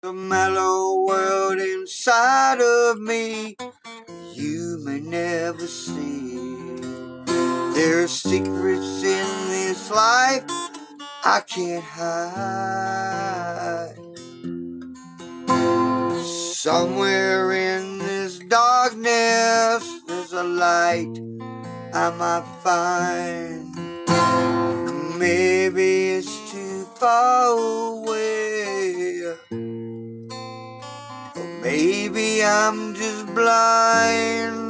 the mellow world inside of me you may never see. There's secrets in this life I can't hide. Somewhere in this darkness, there's a light I might find. Maybe it's too far away. Maybe I'm just blind.